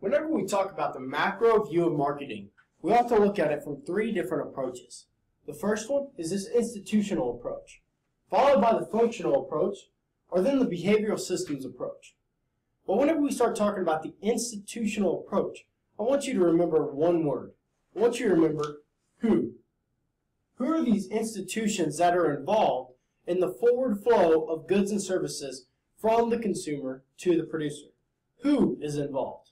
Whenever we talk about the macro view of marketing, we to look at it from three different approaches. The first one is this institutional approach, followed by the functional approach, or then the behavioral systems approach. But whenever we start talking about the institutional approach, I want you to remember one word. I want you to remember who. Who are these institutions that are involved in the forward flow of goods and services from the consumer to the producer? Who is involved?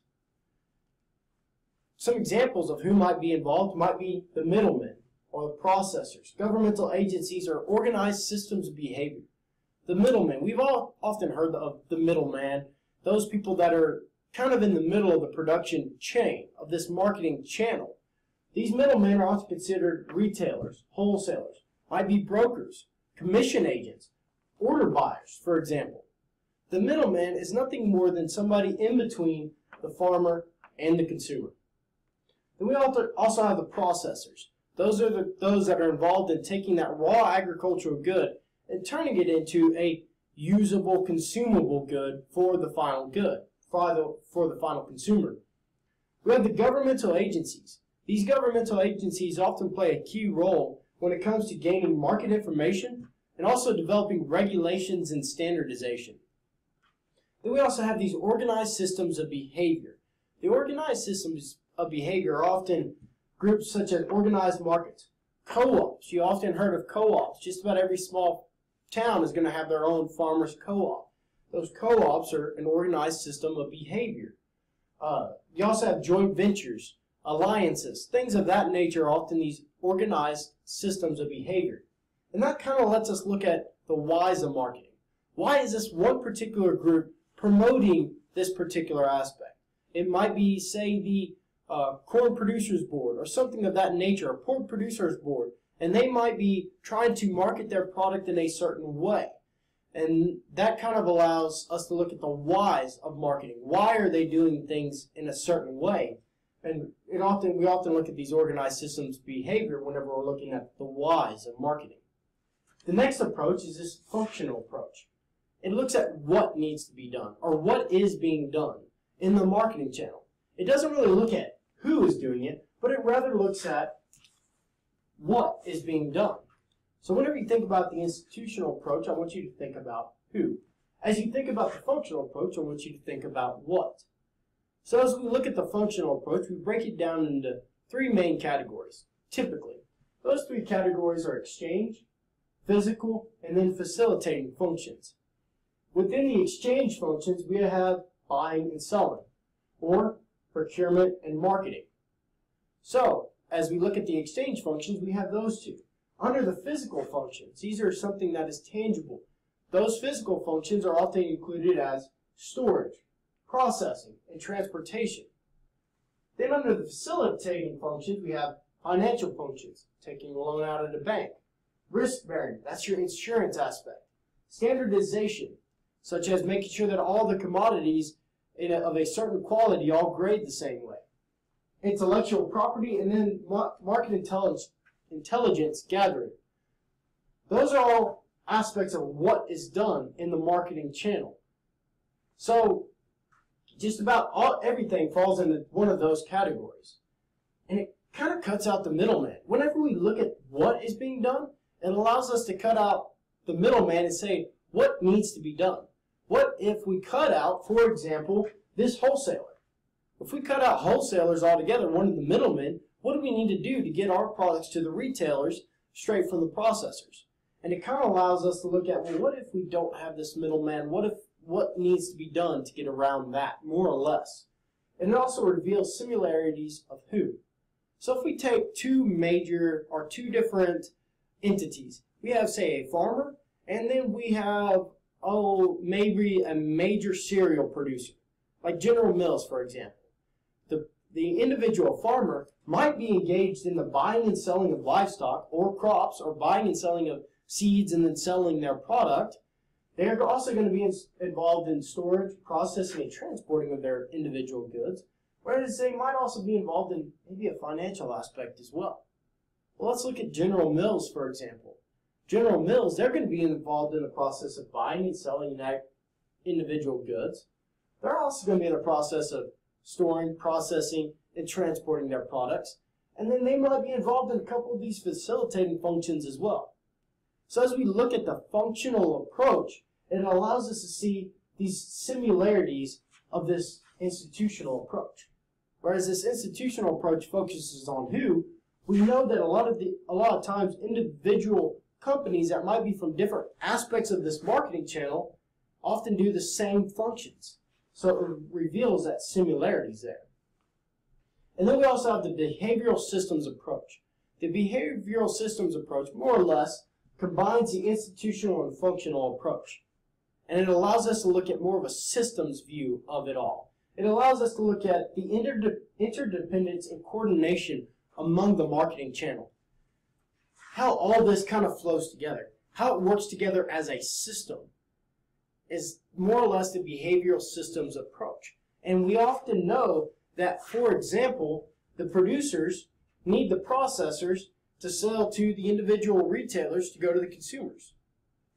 Some examples of who might be involved might be the middlemen or the processors, governmental agencies, or organized systems of behavior. The middlemen, we've all often heard of the middleman, those people that are kind of in the middle of the production chain of this marketing channel. These middlemen are often considered retailers, wholesalers, might be brokers, commission agents, order buyers, for example. The middleman is nothing more than somebody in between the farmer and the consumer. Then we also have the processors. Those are the, those that are involved in taking that raw agricultural good and turning it into a usable, consumable good for the final good, for the, for the final consumer. We have the governmental agencies. These governmental agencies often play a key role when it comes to gaining market information and also developing regulations and standardization. Then we also have these organized systems of behavior. The organized systems of behavior are often groups such as organized markets, co-ops. You often heard of co-ops. Just about every small town is going to have their own farmers co-op. Those co-ops are an organized system of behavior. Uh, you also have joint ventures, alliances, things of that nature often these organized systems of behavior. And that kind of lets us look at the whys of marketing. Why is this one particular group promoting this particular aspect? It might be, say, the uh, corn producers board or something of that nature, a pork producers board, and they might be trying to market their product in a certain way. And that kind of allows us to look at the whys of marketing. Why are they doing things in a certain way? And it often we often look at these organized systems behavior whenever we're looking at the whys of marketing. The next approach is this functional approach. It looks at what needs to be done or what is being done in the marketing channel. It doesn't really look at who is doing it, but it rather looks at what is being done. So whenever you think about the institutional approach, I want you to think about who. As you think about the functional approach, I want you to think about what. So as we look at the functional approach, we break it down into three main categories, typically. Those three categories are exchange, physical, and then facilitating functions. Within the exchange functions, we have buying and selling, or procurement and marketing. So, as we look at the exchange functions, we have those two. Under the physical functions, these are something that is tangible. Those physical functions are often included as storage, processing, and transportation. Then under the facilitating functions, we have financial functions, taking a loan out of the bank. Risk bearing, that's your insurance aspect. Standardization, such as making sure that all the commodities a, of a certain quality all grade the same way intellectual property, and then market intelligence, intelligence gathering. Those are all aspects of what is done in the marketing channel. So just about all, everything falls into one of those categories. And it kind of cuts out the middleman. Whenever we look at what is being done, it allows us to cut out the middleman and say what needs to be done. What if we cut out, for example, this wholesaler? If we cut out wholesalers altogether, one of the middlemen, what do we need to do to get our products to the retailers straight from the processors? And it kind of allows us to look at, well, what if we don't have this middleman? What if what needs to be done to get around that, more or less? And it also reveals similarities of who. So if we take two major or two different entities, we have, say, a farmer, and then we have, oh, maybe a major cereal producer, like General Mills, for example the the individual farmer might be engaged in the buying and selling of livestock or crops or buying and selling of seeds and then selling their product. They are also going to be in, involved in storage, processing, and transporting of their individual goods, whereas they might also be involved in maybe a financial aspect as well. Well, let's look at General Mills, for example. General Mills, they're going to be involved in the process of buying and selling individual goods. They're also going to be in the process of storing, processing, and transporting their products. And then they might be involved in a couple of these facilitating functions as well. So as we look at the functional approach, it allows us to see these similarities of this institutional approach. Whereas this institutional approach focuses on who, we know that a lot of the a lot of times individual companies that might be from different aspects of this marketing channel often do the same functions. So it reveals that similarities there. And then we also have the behavioral systems approach. The behavioral systems approach more or less combines the institutional and functional approach. And it allows us to look at more of a systems view of it all. It allows us to look at the interdependence and coordination among the marketing channel. How all this kind of flows together, how it works together as a system, is more or less the behavioral systems approach. And we often know that, for example, the producers need the processors to sell to the individual retailers to go to the consumers.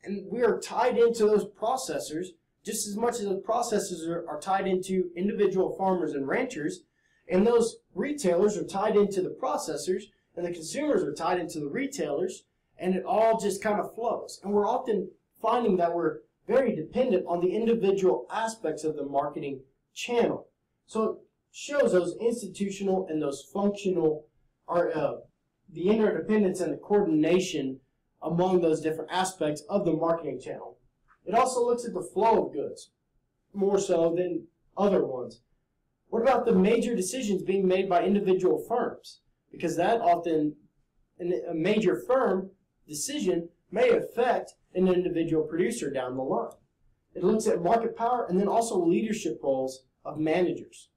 And we are tied into those processors just as much as the processors are, are tied into individual farmers and ranchers, and those retailers are tied into the processors, and the consumers are tied into the retailers, and it all just kind of flows. And we're often finding that we're very dependent on the individual aspects of the marketing channel. So it shows those institutional and those functional, are uh, the interdependence and the coordination among those different aspects of the marketing channel. It also looks at the flow of goods, more so than other ones. What about the major decisions being made by individual firms? Because that often, a major firm decision may affect an individual producer down the line. It looks at market power and then also leadership roles of managers.